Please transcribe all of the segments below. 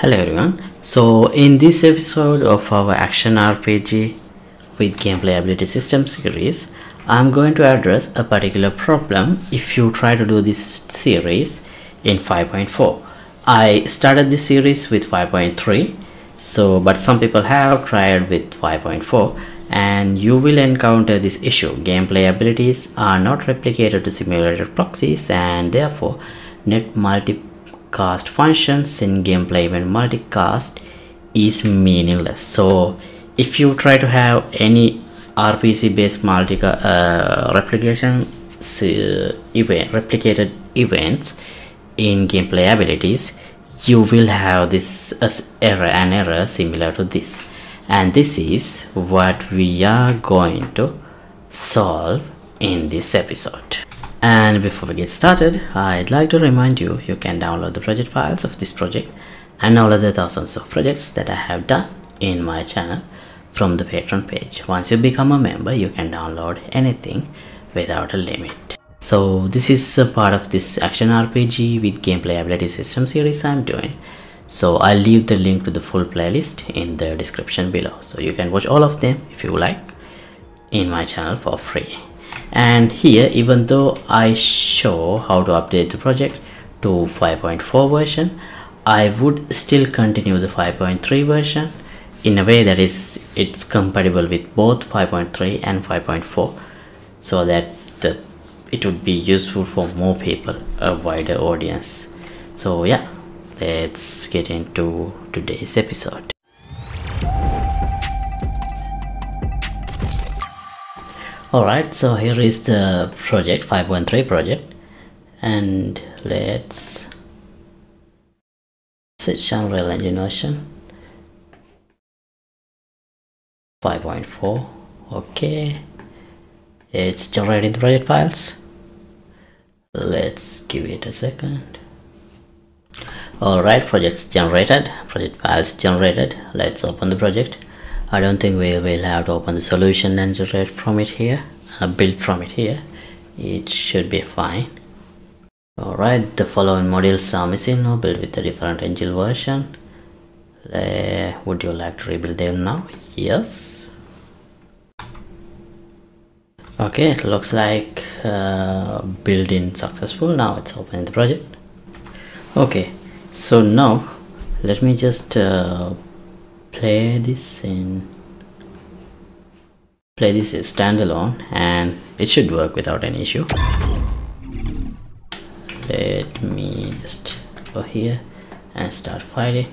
Hello everyone. So in this episode of our action RPG with gameplay ability system series, I'm going to address a particular problem if you try to do this series in 5.4. I started this series with 5.3 so but some people have tried with 5.4 and you will encounter this issue gameplay abilities are not replicated to simulated proxies and therefore net multicast functions in gameplay when multicast is meaningless. So if you try to have any rpc based multi uh, replication uh, event replicated events in gameplay abilities you will have this uh, error an error similar to this. And this is what we are going to solve in this episode and before we get started i'd like to remind you you can download the project files of this project and all other thousands of projects that i have done in my channel from the patreon page. Once you become a member you can download anything without a limit. So this is a part of this action rpg with gameplay ability system series i'm doing. So i'll leave the link to the full playlist in the description below. So you can watch all of them if you like in my channel for free and here even though i show how to update the project to 5.4 version i would still continue the 5.3 version in a way that is it's compatible with both 5.3 and 5.4 so that the it would be useful for more people a wider audience. So yeah let's get into today's episode alright so here is the project 5.3 project. And let's switch Unreal Engine version 5.4 okay. It's generating the project files. Let's give it a second. Alright projects generated project files generated. Let's open the project I don't think we will have to open the solution and generate from it here uh, build from it here. It should be fine. Alright the following modules are missing now built with a different engine version. Uh, would you like to rebuild them now? Yes. Okay it looks like uh, building successful. Now it's opening the project. Okay so now let me just uh, play this in play this standalone and it should work without any issue. Let me just go here and start fighting.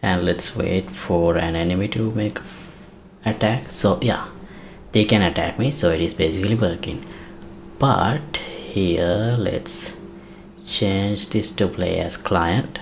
And let's wait for an enemy to make attack. So yeah they can attack me so it is basically working. But here let's change this to play as client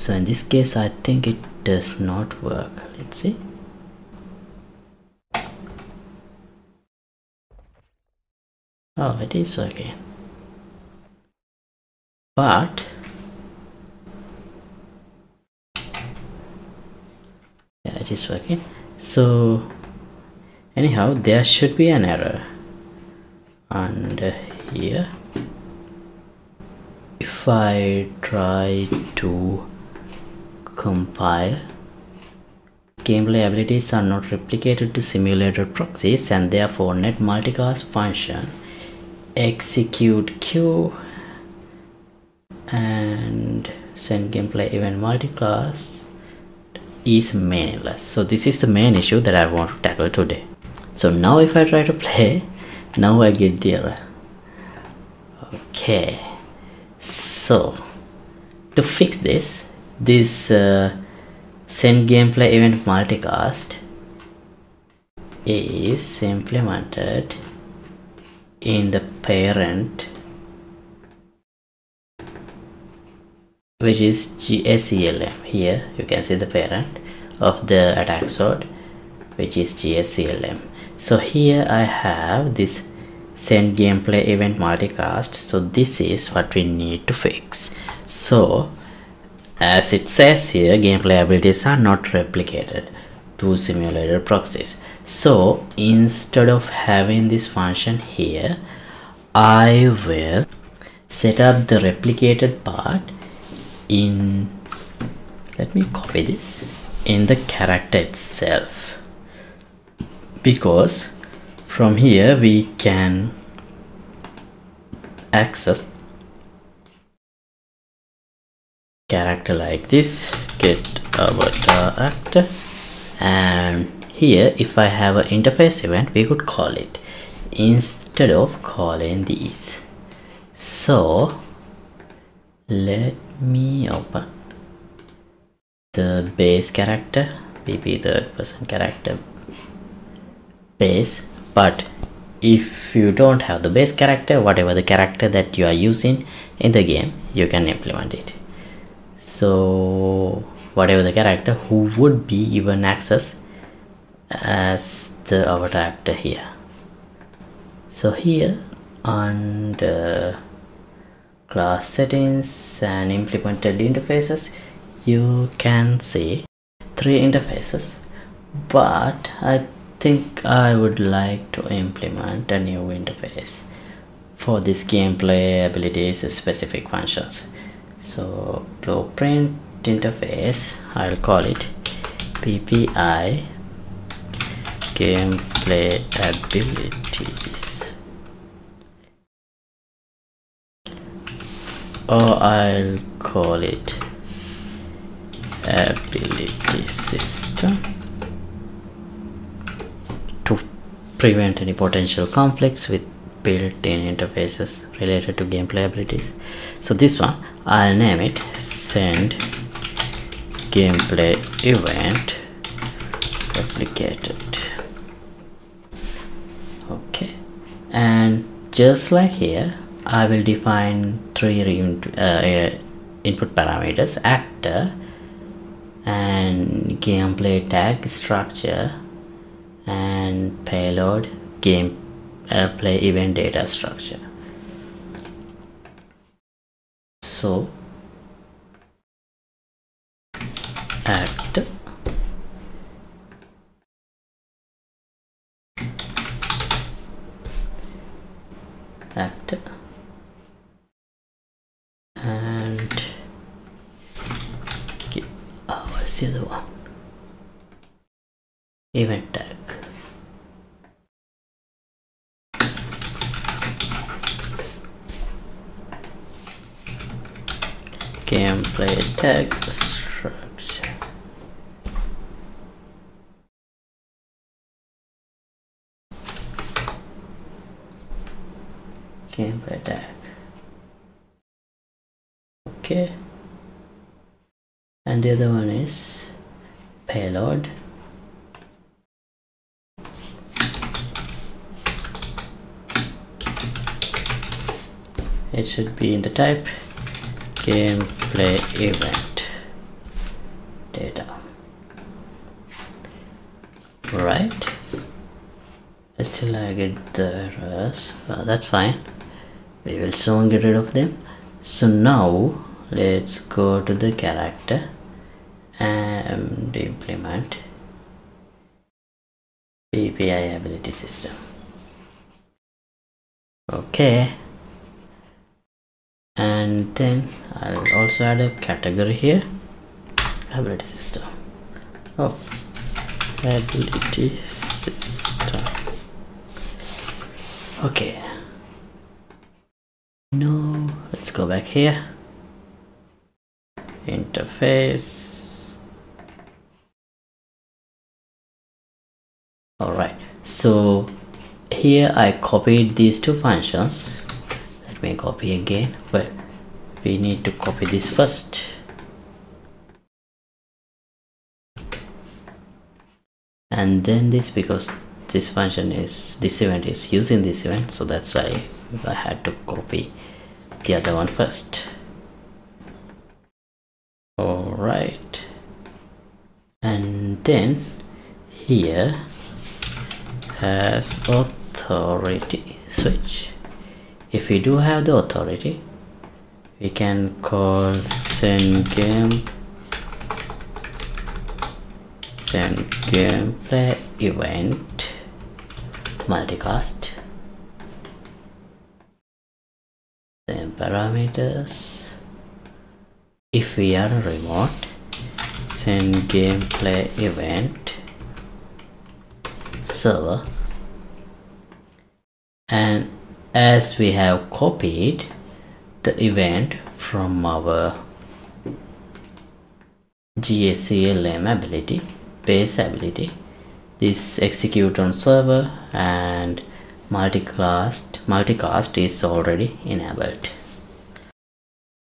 so in this case I think it does not work. Let's see. Oh it is working. But yeah it is working. So anyhow there should be an error under here. If I try to compile. Gameplay abilities are not replicated to simulated proxies and therefore net multicast function. Execute cue and send gameplay event multicast is meaningless. So this is the main issue that I want to tackle today. So now if I try to play now I get the error. Okay. So to fix this this uh, send gameplay event multicast is implemented in the parent which is GSCLM here you can see the parent of the attack sword which is GSCLM so here I have this send gameplay event multicast. So this is what we need to fix. So as it says here gameplay abilities are not replicated to simulated proxies. So instead of having this function here I will set up the replicated part in let me copy this in the character itself. Because from here we can access character like this get avatar actor and here if I have an interface event we could call it. Instead of calling these so let me open the base character. BP third person character base. But if you don't have the base character whatever the character that you are using in the game you can implement it so whatever the character who would be given access as the avatar actor here? So here the class settings and implemented interfaces you can see three interfaces but I think I would like to implement a new interface for this gameplay abilities specific functions so blueprint interface I'll call it BPI gameplay abilities or I'll call it ability system to prevent any potential conflicts with built-in interfaces related to gameplay abilities so this one I'll name it send gameplay event replicated. Okay. And just like here I will define three uh, input parameters actor and gameplay tag structure and payload game uh, play event data structure so act act and oh, what's the one? Event tag gameplay tag structure. Gameplay tag okay. And the other one is payload. It should be in the type gameplay event. Data. Right. Still I get the errors uh, that's fine. We will soon get rid of them. So now let's go to the character and implement BPI ability system. Okay and then I'll also add a category here. Ability system oh ability system okay. No let's go back here. Interface. All right so here I copied these two functions me copy again but we need to copy this first. And then this because this function is this event is using this event so that's why I had to copy the other one first. All right and then here has authority switch if we do have the authority we can call send game send gameplay event. Multicast. Same parameters. If we are remote send gameplay event. Server. And as we have copied the event from our GSCLM ability base ability. This execute on server and multicast multicast is already enabled.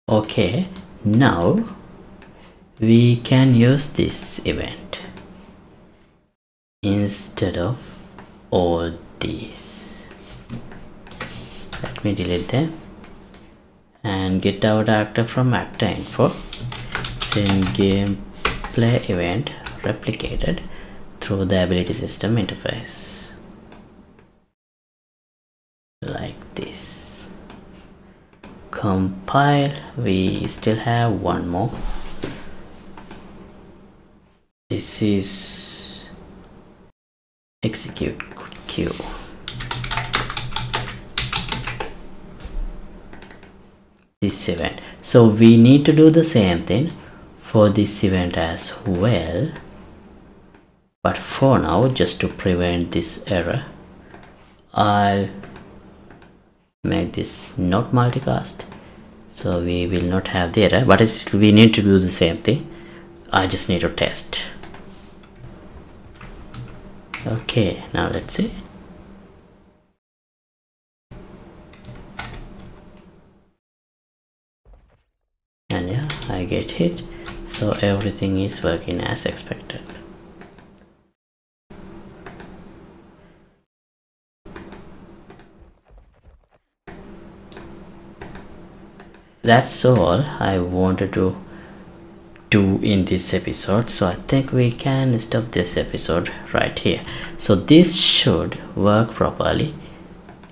Okay now we can use this event instead of all these let me delete them and get our actor from actor info. Send gameplay event replicated through the ability system interface. Like this. Compile. We still have one more. This is execute cue this event. So we need to do the same thing for this event as well. But for now just to prevent this error I'll make this not multicast. So we will not have the error. But we need to do the same thing. I just need to test. Okay now let's see and yeah I get hit so everything is working as expected. That's all I wanted to do in this episode so I think we can stop this episode right here. So this should work properly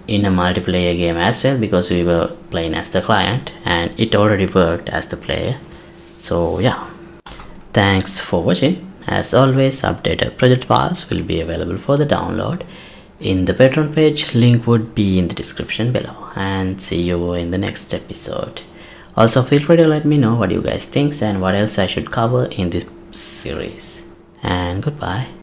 in a multiplayer game as well because we were playing as the client and it already worked as the player so yeah. Thanks for watching. As always updated project files will be available for the download in the patreon page. Link would be in the description below. And see you in the next episode. Also feel free to let me know what you guys think and what else I should cover in this series. And goodbye.